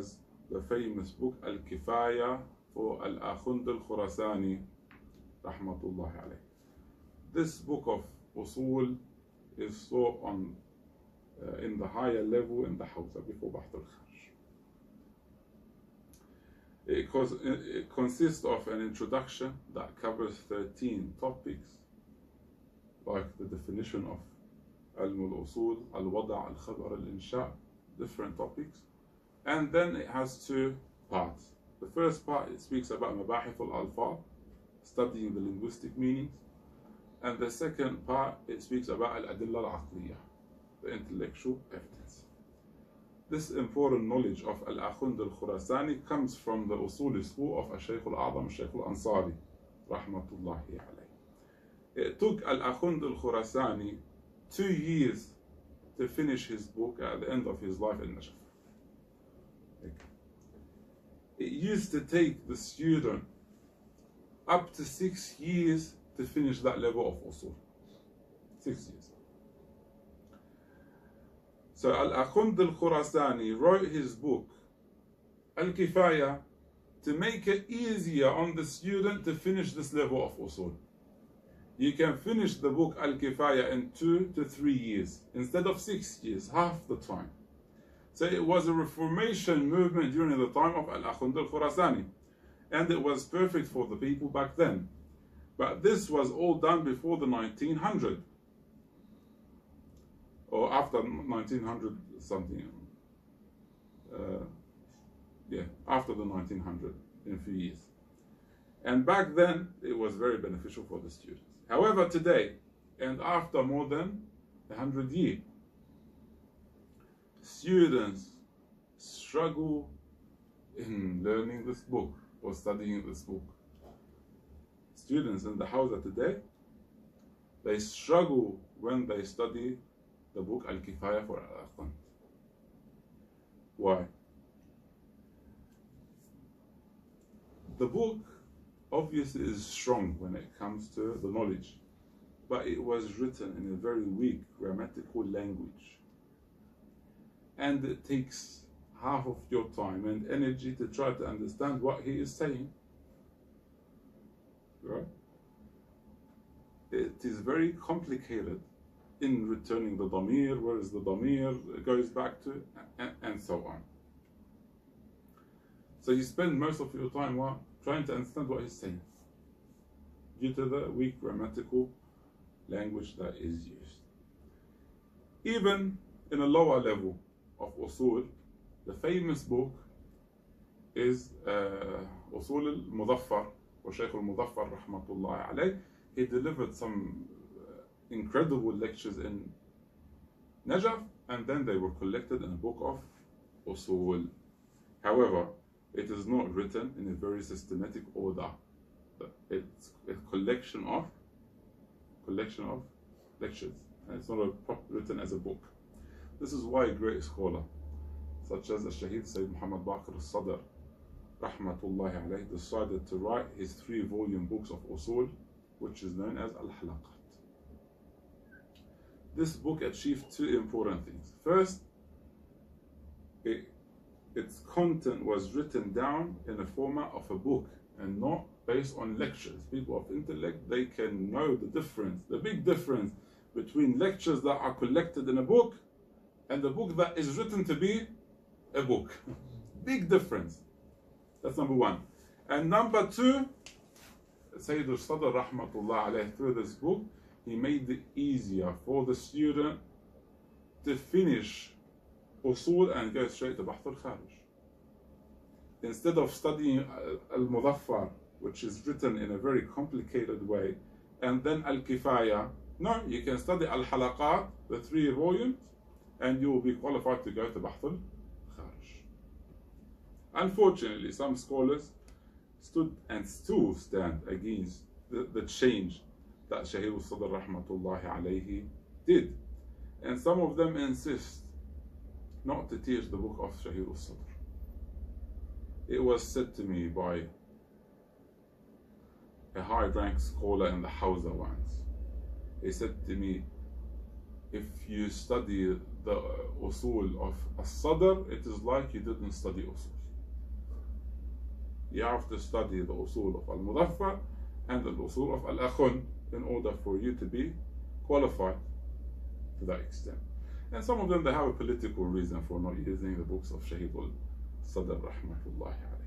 as the famous book Al-Kifaya for Al-Akhund Al-Khurasani rahmatullah alayh. This book of usul is taught on uh, in the higher level in the Hawza before Bahth al-Kharj. It, it consists of an introduction that covers 13 topics like the definition of Ilm al-Usul, al-Wada, al-Khabar, al-Insha, different topics. And then it has two parts. The first part it speaks about Mabahith al-Alfaz, studying the linguistic meanings. And the second part it speaks about al-Adillah al-Aqliyah, the intellectual evidence. This important knowledge of Al-Akhund al-Khurasani comes from the Usul school of Shaykh al-A'zam, Shaykh al-Ansari, rahmatullahi alayh. It took Al-Akhund al-Khurasani two years to finish his book at the end of his life in Najaf. It used to take the student up to six years to finish that level of usul. Six years. So Al-Akhund al-Khurasani wrote his book, Al-Kifaya, to make it easier on the student to finish this level of usul. You can finish the book Al-Kifaya in two to three years, instead of six years, half the time. So it was a reformation movement during the time of Al-Akhund al-Khurasani. And it was perfect for the people back then. But this was all done before the 1900 or after 1900 something. Uh, yeah, after the 1900 in a few years. And back then, it was very beneficial for the students. However, today, and after more than 100 years, students struggle in learning this book or studying this book. Students in the Hawza today, they struggle when they study the book Al-Kifaya for Al-Akhund. Why? The book obviously is strong when it comes to the knowledge, but it was written in a very weak grammatical language. And it takes half of your time and energy to try to understand what he is saying. Right? It is very complicated in returning the damir, where is the damir goes back to, and, and so on. So you spend most of your time what, trying to understand what he's saying due to the weak grammatical language that is used. Even in a lower level of usul, the famous book is uh, Usul al-Mudaffar, or Shaykh al-Mudaffar rahmatullahi alayh. He delivered some incredible lectures in Najaf, and then they were collected in a book of Usul. However, it is not written in a very systematic order. It's a collection of collection of lectures, and it's not a, written as a book. This is why a great scholar, such as the Shaheed Sayyid Muhammad Baqir al-Sadr, rahmatullahi alayh, decided to write his three-volume books of Usul, which is known as Al-Halaqat this book achieved two important things. First, it, its content was written down in the format of a book and not based on lectures. People of intellect, they can know the difference, the big difference between lectures that are collected in a book and the book that is written to be a book. big difference. That's number one. And number two, Sayyid al-Sadr rahmatullah alayh through this book, he made it easier for the student to finish usul and go straight to Bahth al-Kharij. Instead of studying uh, al-Mudaffar, which is written in a very complicated way, and then al-Kifaya, no, you can study al-Halaqat, the three volumes, and you will be qualified to go to Bahth al-Kharij. Unfortunately, some scholars stood and still stand against the, the change that Shaheed al-Sadr rahmatullahi alayhi did. And some of them insist not to teach the book of Shaheed al-Sadr. It was said to me by a high-ranked scholar in the Hawza once. He said to me, if you study the usul of as-sadr, it is like you didn't study usul. You have to study the usul of al-mudaffar and the usul of al-akhund in order for you to be qualified to that extent. And some of them, they have a political reason for not using the books of Shahid al-Sadr rahmatullahi alayhi.